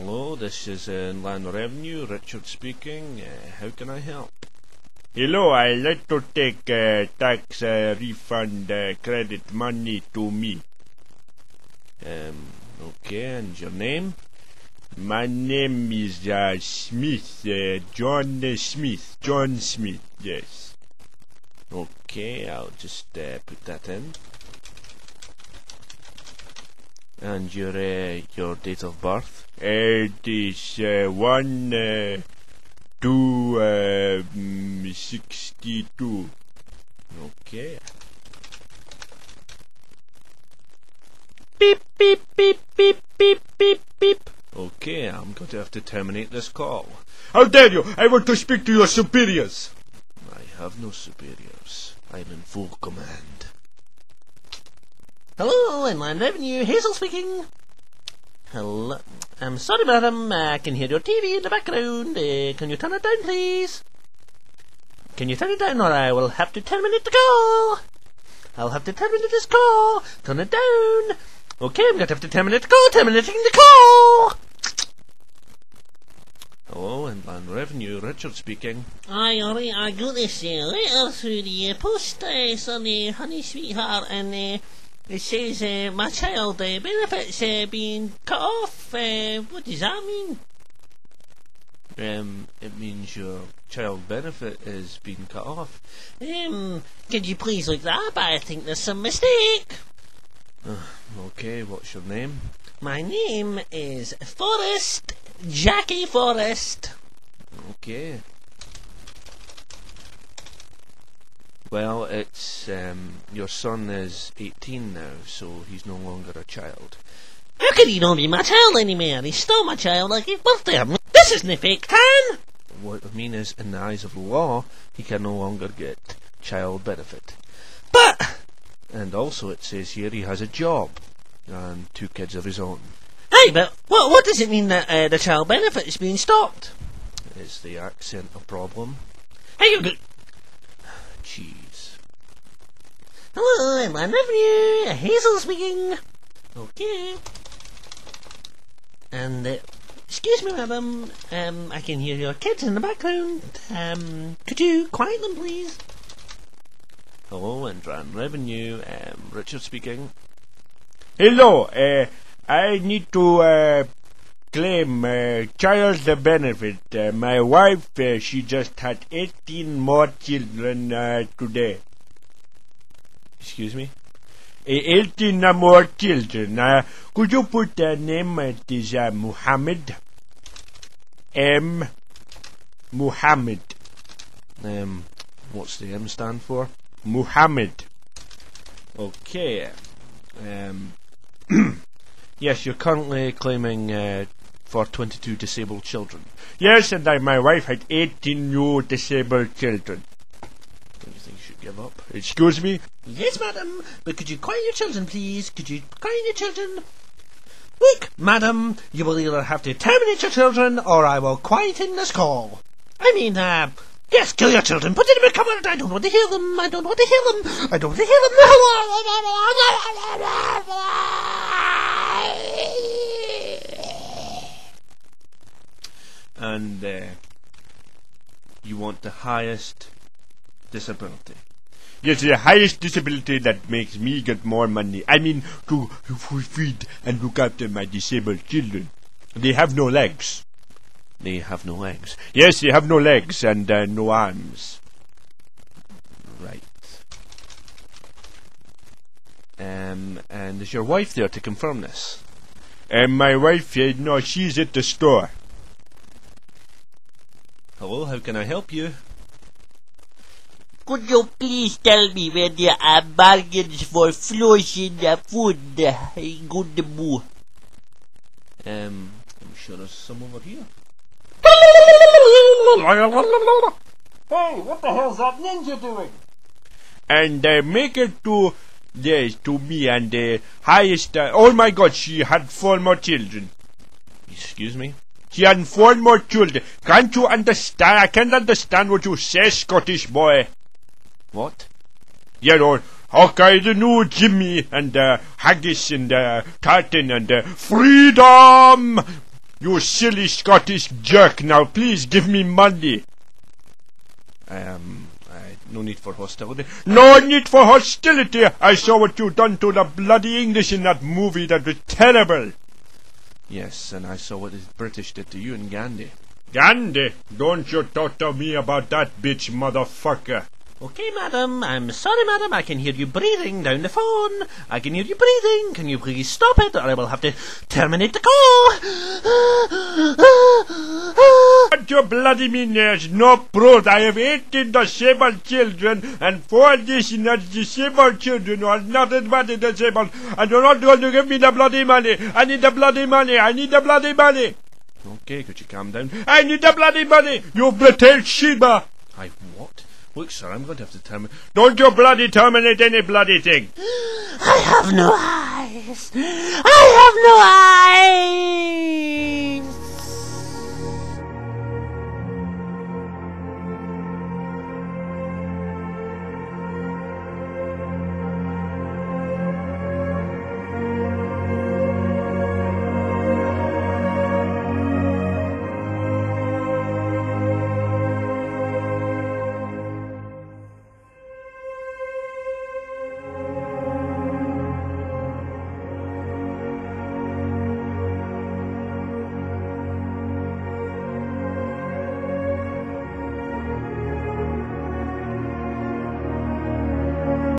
Hello, this is uh, Land Revenue, Richard speaking. Uh, how can I help? Hello, I'd like to take uh, tax uh, refund uh, credit money to me. Um, okay, and your name? My name is uh, Smith, uh, John uh, Smith, John Smith, yes. Okay, I'll just uh, put that in. And your uh, your date of birth? It is uh, 1 uh, 2 uh, mm, 62. Okay. Beep, beep, beep, beep, beep, beep, beep. Okay, I'm going to have to terminate this call. How dare you! I want to speak to your superiors! I have no superiors. I'm in full command. Hello, Inland Revenue, Hazel speaking. Hello. I'm sorry, madam. I can hear your TV in the background. Uh, can you turn it down, please? Can you turn it down, or I will have to terminate the call? I'll have to terminate this call. Turn it down. Okay, I'm going to have to terminate the call. Terminating the call. Hello, Inland Revenue, Richard speaking. Aye, alright, I got this uh, letter through the uh, post, uh, son, uh, honey sweetheart, and uh, it says uh, my child uh, benefits uh, being cut off. Uh, what does that mean? Um, it means your child benefit is being cut off. Um, could you please look that up? I think there's some mistake. Okay, what's your name? My name is Forrest, Jackie Forrest. Okay. Well, it's um, your son is 18 now, so he's no longer a child. How could he not be my child anymore? He's still my child like his birthday. This isn't a fake tan. What I mean is, in the eyes of the law, he can no longer get child benefit. But, And also, it says here he has a job and two kids of his own. hey, but what, what does it mean that uh, the child benefit is being stopped? Is the accent a problem? Hey, you go- Jeez. Hello, Inland Revenue. Hazel speaking. Okay. And, uh, excuse me, madam. Um, I can hear your kids in the background. Um, could you quiet them, please? Hello, Inland Revenue. Um, Richard speaking. Hello, uh, I need to uh, claim uh, child benefit. Uh, my wife, uh, she just had 18 more children uh, today. Excuse me? Uh, 18 more children. Uh, could you put the name? It is uh, Muhammad. M. Muhammad. Um, what's the M stand for? Muhammad. Okay. Um, yes, you're currently claiming uh, for 22 disabled children. Yes, and I, my wife had 18 new disabled children. Don't you think you should give up? Excuse me? Yes, madam. But could you quiet your children, please? Could you quiet your children? Look, madam, you will either have to terminate your children or I will quieten this call. I mean, uh, yes, kill your children. Put them in a cupboard. I don't want to hear them. I don't want to hear them. I don't want to hear them. And uh, you want the highest disability. Yes, the highest disability that makes me get more money. I mean, to, to feed and look after my disabled children. They have no legs. They have no legs. Yes, they have no legs and uh, no arms. Right. Um, and is your wife there to confirm this? And my wife, uh, no, she's at the store. Hello, how can I help you? Could you please tell me where there are bargains for flushing the food? I go to boo. Um, I'm sure there's some over here. Hey, what the hell's that ninja doing? And uh, make it to, yes, to me and the highest, uh, oh my god, she had four more children. Excuse me? She had four more children. Can't you understand? I can't understand what you say, Scottish boy. What? You know, Hawkeye the new Jimmy and uh, Haggis and uh, Tartan and uh, Freedom! You silly Scottish jerk. Now, please give me money. Um, uh, no need for hostility. No need for hostility. I saw what you done to the bloody English in that movie. That was terrible. Yes, and I saw what the British did to you and Gandhi. Gandhi, don't you talk to me about that bitch, motherfucker. Okay, madam. I'm sorry, madam. I can hear you breathing down the phone. I can hear you breathing. Can you please stop it, or I will have to terminate the call? What you bloody mean there's no proof? I have 18 disabled children and four additional disabled children who are not badly disabled and you're not going to give me the bloody money. I need the bloody money. I need the bloody money. Okay, could you calm down? I need the bloody money. You British Sheba. I what? Look, sir, I'm going to have to terminate. Don't you bloody terminate any bloody thing! I have no eyes! I have no eyes!